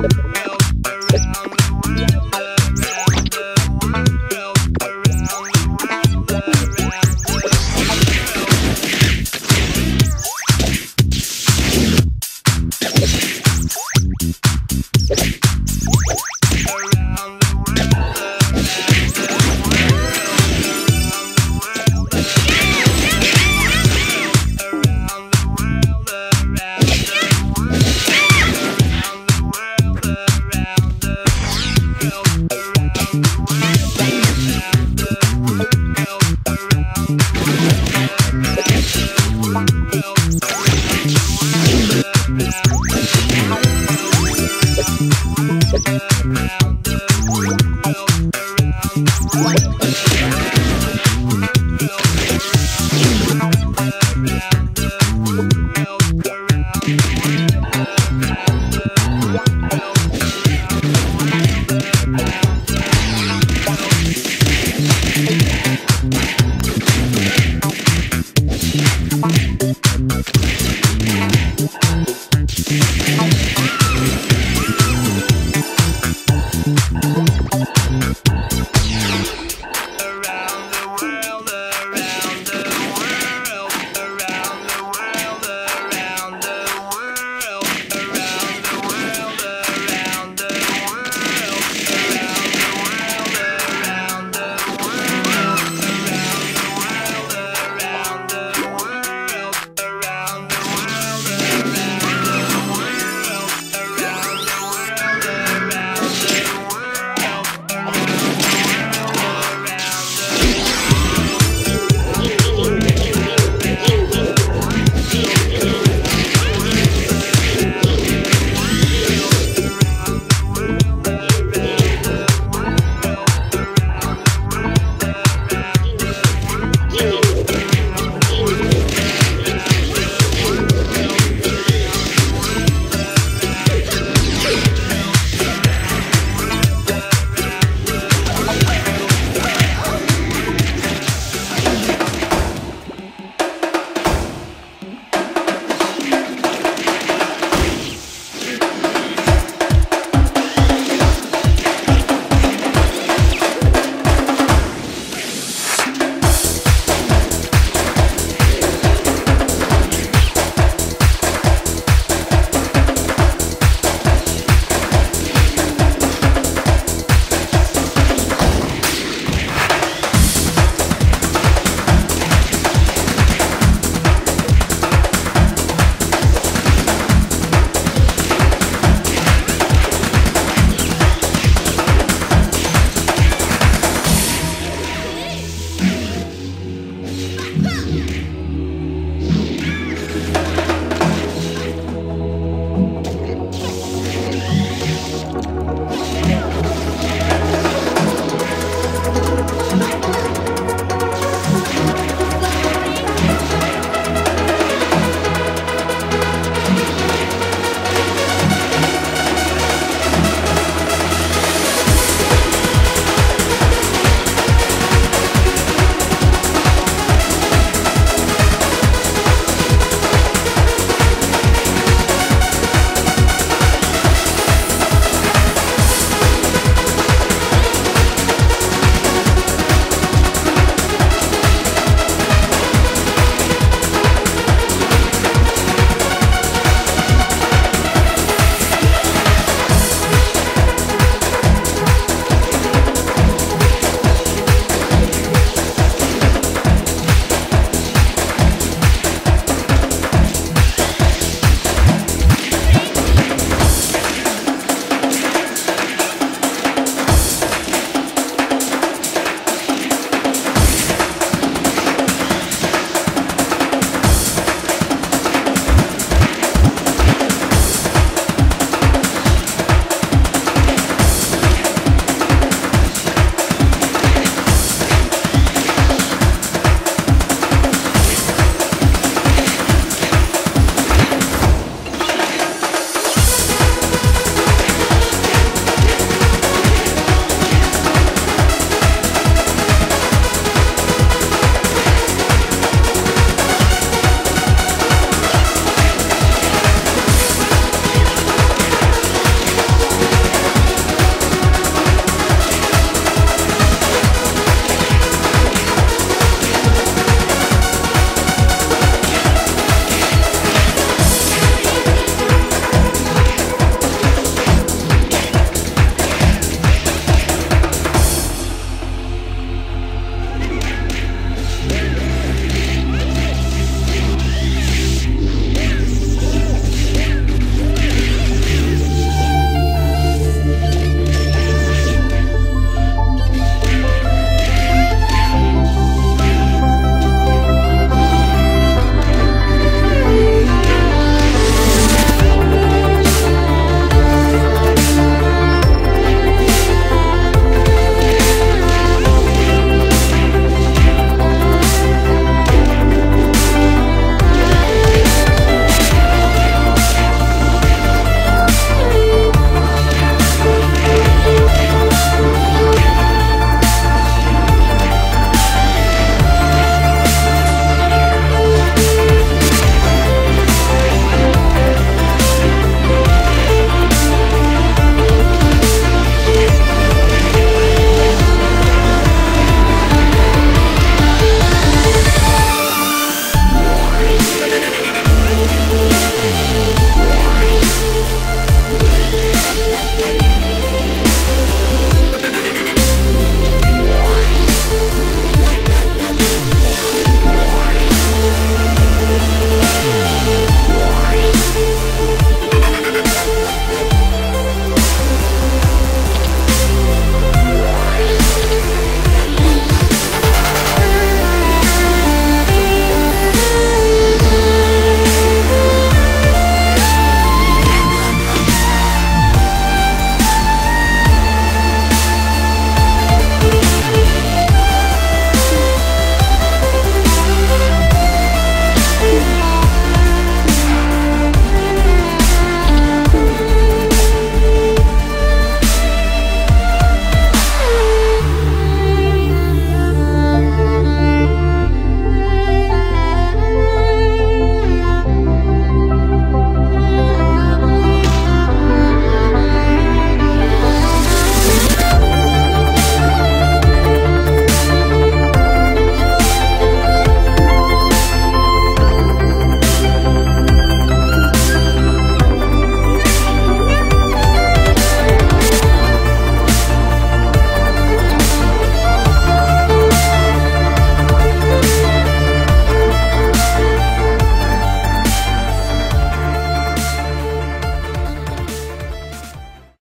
you.